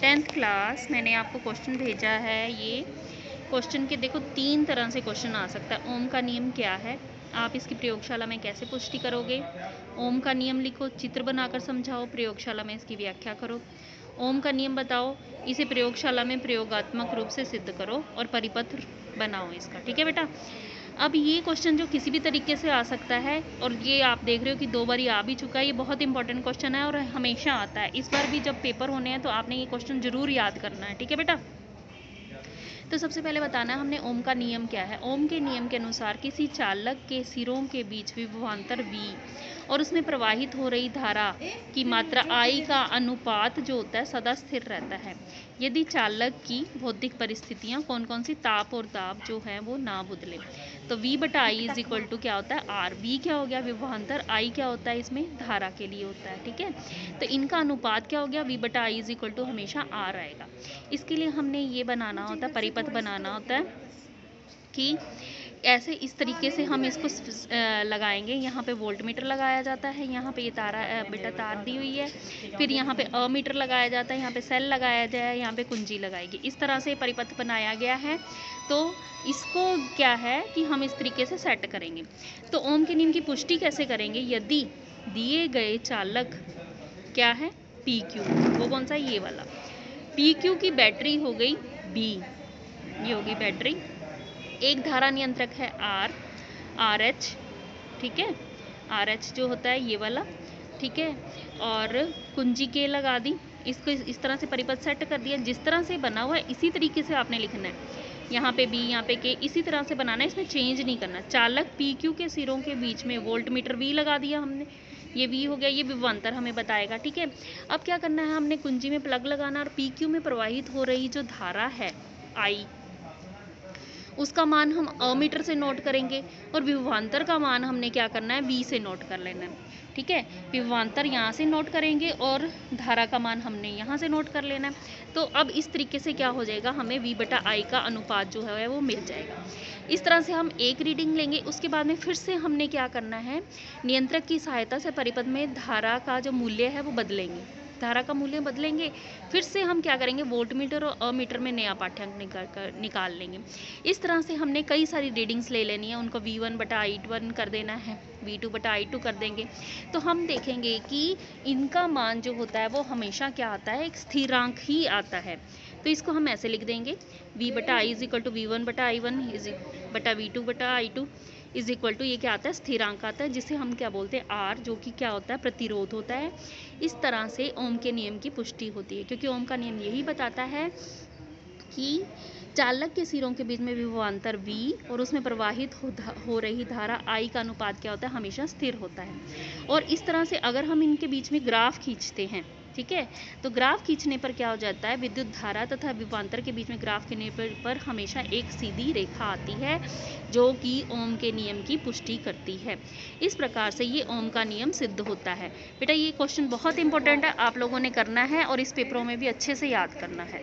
Tenth class मैंने आपको question भेजा है ये। क्वेश्चन के देखो, तीन तरह से क्वेश्चन आ सकता है। ओम का नियम क्या है? आप इसकी प्रयोगशाला में कैसे पुष्टि करोगे? ओम का नियम लिखो, चित्र बनाकर समझाओ, प्रयोगशाला में इसकी व्याख्या करो। ओम का नियम बताओ, इसे प्रयोगशाला में प्रयोगात्मक रूप से सिद्ध करो और परिपत्र बनाओ इसका। ठीक है बेटा? अब ये क्वेश्चन जो किसी भी तरीके से आ सकता है, और ये आप देख रहे हो कि दो बार आ भी चुका है, ये बहुत इंपॉर्टेंट क्वेश्चन है और हमेशा आता है। इस बार भी जब पेपर होने हैं तो आपने ये क्वेश्चन ज़रूर याद करना है, ठीक है बेटा? तो सबसे पहले बताना है हमने ओम का नियम क्या है। ओम के नियम के अनुसार किसी चालक के सिरों के बीच विभवान्तर वी और उसमें प्रवाहित हो रही धारा की मात्रा आई का अनुपात जो होता है, सदा स्थिर रहता है। यदि चालक की भौतिक परिस्थितियाँ कौन कौन सी, ताप और दाब जो है वो ना बदले। तो v बटा आई इज़ इक्वल टू क्या होता है? आर v क्या हो गया? विभवान्तर आई क्या होता है इसमें? धारा के लिए होता है ठीक है? तो इनका अनुपात क्या हो गया? वी बटा आई इज़ इक्वल टू हमेशा आर आएगा। इसके लिए हमने ये बनाना होता है परिपथ बनाना होता है कि ऐसे इस तरीके से हम इसको लगाएँगे। यहाँ पे वोल्ट मीटर लगाया जाता है। यहाँ पे ये तारा बेटा तार दी हुई है। फिर यहाँ पे अ मीटर लगाया जाता है। यहाँ पे सेल लगाया जाए, यहाँ पे कुंजी लगाएगी। इस तरह से परिपथ बनाया गया है। तो इसको क्या है कि हम इस तरीके से सेट करेंगे। तो ओम के नियम की पुष्टि कैसे करेंगे? यदि दिए गए चालक क्या है? पी क्यू वो कौन सा? ये वाला। पी क्यू की बैटरी हो गई बी ये होगी बैटरी। एक धारा नियंत्रक है आर आर एच ठीक है? आर एच जो होता है ये वाला, ठीक है? और कुंजी के लगा दी, इसको इस तरह से परिपथ सेट कर दिया। जिस तरह से बना हुआ है, इसी तरीके से आपने लिखना है। यहाँ पे बी यहाँ पे के इसी तरह से बनाना है, इसमें चेंज नहीं करना। चालक पी क्यू के सिरों के बीच में वोल्ट मीटर वी लगा दिया हमने। ये वी हो गया, ये विभवान्तर हमें बताएगा, ठीक है? अब क्या करना है, हमने कुंजी में प्लग लगाना और पी क्यू में प्रवाहित हो रही जो धारा है आई उसका मान हम अमीटर से नोट करेंगे और विभवान्तर का मान हमने क्या करना है वी से नोट कर लेना है। ठीक है? विभवान्तर यहाँ से नोट करेंगे और धारा का मान हमने यहाँ से नोट कर लेना है। तो अब इस तरीके से क्या हो जाएगा, हमें वी बटा आई का अनुपात जो है, वो मिल जाएगा। इस तरह से हम एक रीडिंग लेंगे, उसके बाद में फिर से हमने क्या करना है, नियंत्रक की सहायता से परिपथ में धारा का जो मूल्य है, वो बदलेंगे। धारा का मूल्य बदलेंगे, फिर से हम क्या करेंगे, वोल्ट मीटर और अमीटर में नया पाठ्यांक निकाल निकाल लेंगे। इस तरह से हमने कई सारी रीडिंग्स ले लेनी है, उनको वी वन बटा आई वन कर देना है वी टू बटा आई टू कर देंगे। तो हम देखेंगे कि इनका मान जो होता है, वो हमेशा क्या आता है, एक स्थिरांक ही आता है। तो इसको हम ऐसे लिख देंगे, v बटा I is equal to V one बटा आई वन इज़ बटा वी टू बटा I two is equal to ये क्या आता है? स्थिरांक आता है, जिसे हम क्या बोलते हैं? आर जो कि क्या होता है? प्रतिरोध होता है। इस तरह से ओम के नियम की पुष्टि होती है, क्योंकि ओम का नियम यही बताता है कि चालक के सिरों के बीच में विभवान्तर V और उसमें प्रवाहित हो, हो रही धारा I का अनुपात क्या होता है? हमेशा स्थिर होता है। और इस तरह से अगर हम इनके बीच में ग्राफ खींचते हैं ठीक है? तो ग्राफ खींचने पर क्या हो जाता है? विद्युत धारा तथा विपांतर के बीच में ग्राफ खींचने पर, पर हमेशा एक सीधी रेखा आती है जो कि ओम के नियम की पुष्टि करती है। इस प्रकार से ये ओम का नियम सिद्ध होता है। बेटा ये क्वेश्चन बहुत इंपॉर्टेंट है आप लोगों ने करना है और इस पेपरों में भी अच्छे से याद करना है।